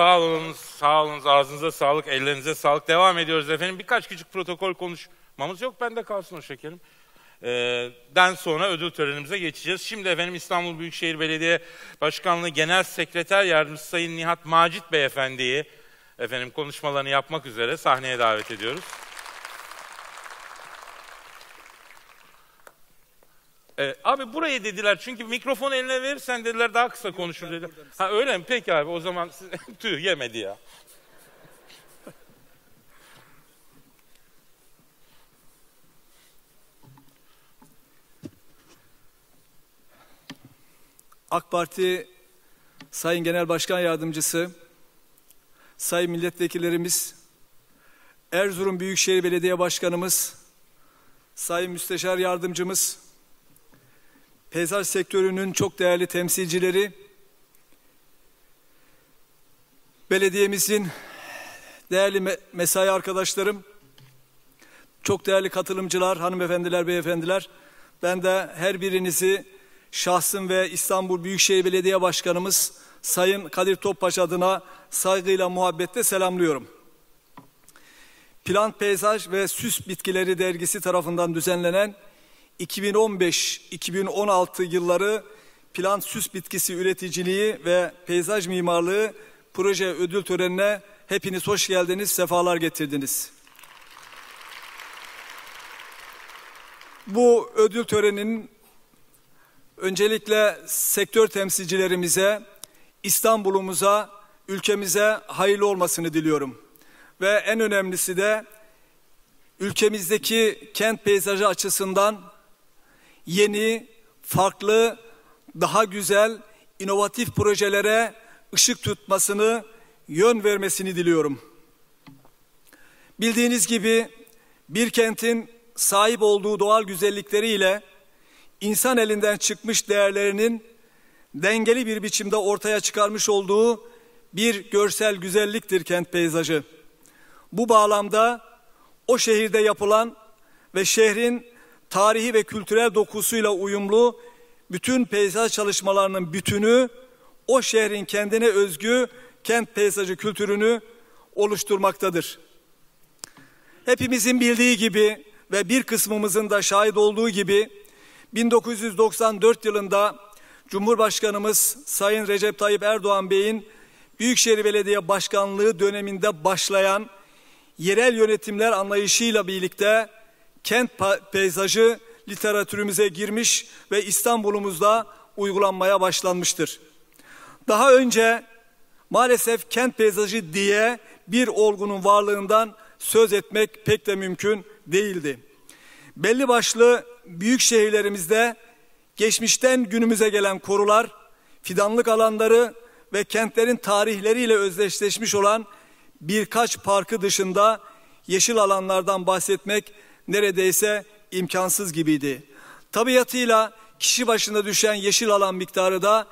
Sağ olun, sağ olun. Ağzınıza sağlık, ellerinize sağlık. Devam ediyoruz efendim. Birkaç küçük protokol konuşmamız yok. Bende kalsın o şekerim. Ee, den sonra ödül törenimize geçeceğiz. Şimdi efendim İstanbul Büyükşehir Belediye Başkanlığı Genel Sekreter Yardımcısı Sayın Nihat Macit Beyefendi'yi efendim konuşmalarını yapmak üzere sahneye davet ediyoruz. Ee, abi burayı dediler çünkü mikrofon eline verirsen dediler daha kısa konuşur dediler. Ha öyle mi? Peki abi o zaman siz... tüh yemedi ya. AK Parti Sayın Genel Başkan Yardımcısı, Sayın Milletvekillerimiz, Erzurum Büyükşehir Belediye Başkanımız, Sayın Müsteşar Yardımcımız, peyzaj sektörünün çok değerli temsilcileri, belediyemizin değerli me mesai arkadaşlarım, çok değerli katılımcılar, hanımefendiler, beyefendiler, ben de her birinizi şahsım ve İstanbul Büyükşehir Belediye Başkanımız Sayın Kadir Topbaş adına saygıyla muhabbetle selamlıyorum. Plant Peyzaj ve Süs Bitkileri dergisi tarafından düzenlenen 2015-2016 yılları plant süs bitkisi üreticiliği ve peyzaj mimarlığı proje ödül törenine hepiniz hoş geldiniz, sefalar getirdiniz. Bu ödül töreninin öncelikle sektör temsilcilerimize, İstanbul'umuza, ülkemize hayırlı olmasını diliyorum. Ve en önemlisi de ülkemizdeki kent peyzajı açısından yeni, farklı, daha güzel, inovatif projelere ışık tutmasını, yön vermesini diliyorum. Bildiğiniz gibi bir kentin sahip olduğu doğal güzellikleriyle insan elinden çıkmış değerlerinin dengeli bir biçimde ortaya çıkarmış olduğu bir görsel güzelliktir kent peyzajı. Bu bağlamda o şehirde yapılan ve şehrin tarihi ve kültürel dokusuyla uyumlu bütün peyzaj çalışmalarının bütünü o şehrin kendine özgü kent peyzajı kültürünü oluşturmaktadır. Hepimizin bildiği gibi ve bir kısmımızın da şahit olduğu gibi 1994 yılında Cumhurbaşkanımız Sayın Recep Tayyip Erdoğan Bey'in Büyükşehir Belediye Başkanlığı döneminde başlayan yerel yönetimler anlayışıyla birlikte kent peyzajı literatürümüze girmiş ve İstanbul'umuzda uygulanmaya başlanmıştır. Daha önce maalesef kent peyzajı diye bir olgunun varlığından söz etmek pek de mümkün değildi. Belli başlı büyük şehirlerimizde geçmişten günümüze gelen korular, fidanlık alanları ve kentlerin tarihleriyle özdeşleşmiş olan birkaç parkı dışında yeşil alanlardan bahsetmek neredeyse imkansız gibiydi. Tabiatıyla kişi başına düşen yeşil alan miktarı da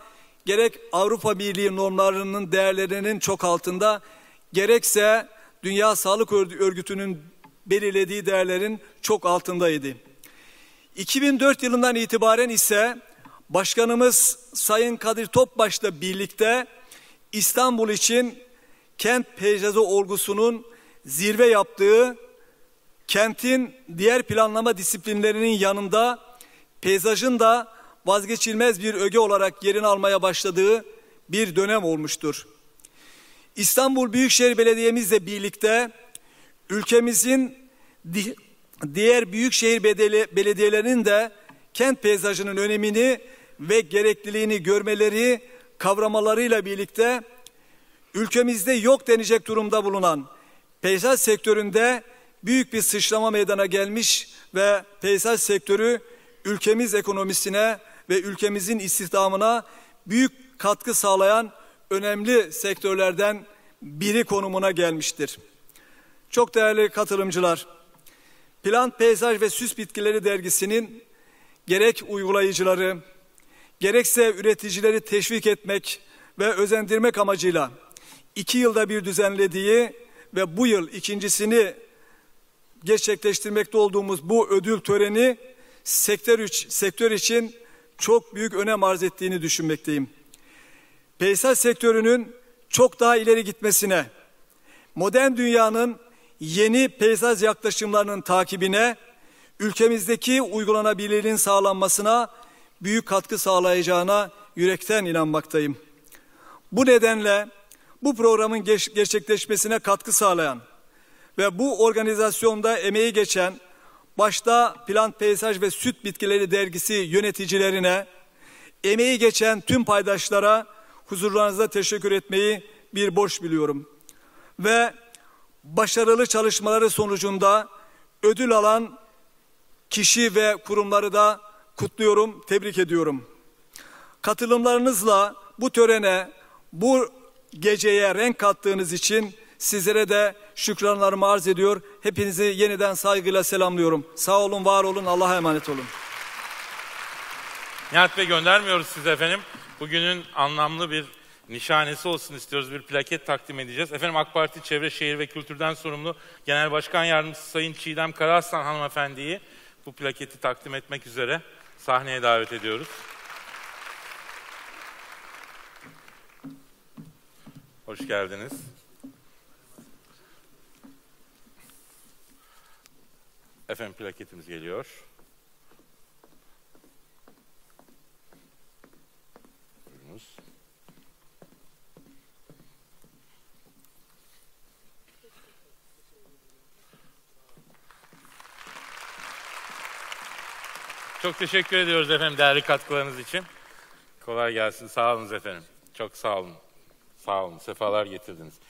gerek Avrupa Birliği normlarının değerlerinin çok altında gerekse Dünya Sağlık Örgütü'nün belirlediği değerlerin çok altındaydı. 2004 yılından itibaren ise Başkanımız Sayın Kadir Topbaş'la birlikte İstanbul için kent peyzajı olgusunun zirve yaptığı kentin diğer planlama disiplinlerinin yanında peyzajın da vazgeçilmez bir öge olarak yerini almaya başladığı bir dönem olmuştur. İstanbul Büyükşehir Belediye'mizle birlikte ülkemizin di diğer büyükşehir belediyelerinin de kent peyzajının önemini ve gerekliliğini görmeleri, kavramalarıyla birlikte ülkemizde yok denecek durumda bulunan peyzaj sektöründe büyük bir sıçrama meydana gelmiş ve peyzaj sektörü ülkemiz ekonomisine ve ülkemizin istihdamına büyük katkı sağlayan önemli sektörlerden biri konumuna gelmiştir. Çok değerli katılımcılar, Plant, Peyzaj ve Süs Bitkileri dergisinin gerek uygulayıcıları, gerekse üreticileri teşvik etmek ve özendirmek amacıyla iki yılda bir düzenlediği ve bu yıl ikincisini gerçekleştirmekte olduğumuz bu ödül töreni sektör, sektör için çok büyük önem arz ettiğini düşünmekteyim. Peyzaj sektörünün çok daha ileri gitmesine, modern dünyanın yeni peyzaj yaklaşımlarının takibine, ülkemizdeki uygulanabilirliğin sağlanmasına büyük katkı sağlayacağına yürekten inanmaktayım. Bu nedenle bu programın gerçekleşmesine katkı sağlayan ve bu organizasyonda emeği geçen başta Plant Peyzaj ve Süt Bitkileri Dergisi yöneticilerine, emeği geçen tüm paydaşlara huzurlarınızda teşekkür etmeyi bir borç biliyorum. Ve başarılı çalışmaları sonucunda ödül alan kişi ve kurumları da kutluyorum, tebrik ediyorum. Katılımlarınızla bu törene, bu geceye renk kattığınız için sizlere de şükranlarımı arz ediyor. Hepinizi yeniden saygıyla selamlıyorum. Sağ olun, var olun, Allah'a emanet olun. Nihat Bey göndermiyoruz size efendim. Bugünün anlamlı bir nişanesi olsun istiyoruz. Bir plaket takdim edeceğiz. Efendim AK Parti Çevre Şehir ve Kültürden sorumlu Genel Başkan Yardımcısı Sayın Çiğdem Karaslan hanımefendiyi bu plaketi takdim etmek üzere sahneye davet ediyoruz. Hoş geldiniz. Efendim plaketimiz geliyor. Buyurunuz. Çok teşekkür ediyoruz efendim değerli katkılarınız için. Kolay gelsin. Sağ olun efendim. Çok sağ olun. Sağ olun. Sefalar getirdiniz.